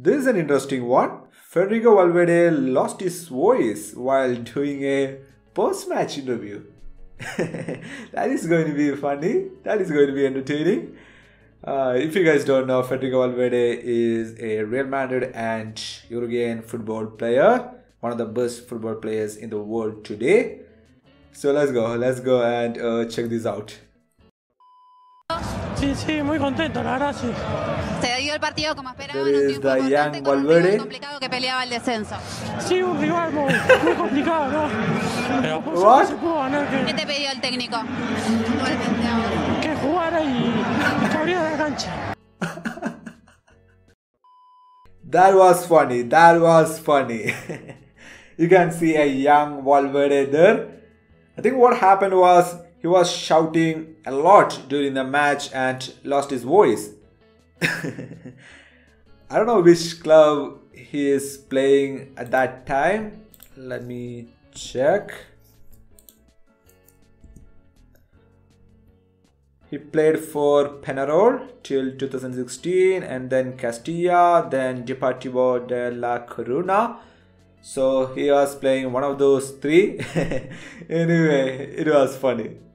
This is an interesting one. Federico Valverde lost his voice while doing a post match interview. that is going to be funny. That is going to be entertaining. Uh, if you guys don't know, Federico Valverde is a Real Madrid and Uruguayan football player, one of the best football players in the world today. So let's go, let's go and uh, check this out. Sí, sí, muy contento, la verdad sí. Se dio el partido como esperaban, un importante con rival complicado que peleaba el descenso. Sí, un rival muy, muy complicado, ¿no? Pero por What? suerte se pudo ganar ¿Qué que, te pidió el técnico? Que jugara y, y que abriera la cancha. That was funny. That was funny. you can see a young Valverde there. I think what happened was he was shouting a lot during the match and lost his voice. I don't know which club he is playing at that time. Let me check. He played for Penarol till 2016 and then Castilla, then Deportivo de la Coruna. So he was playing one of those three. anyway, it was funny.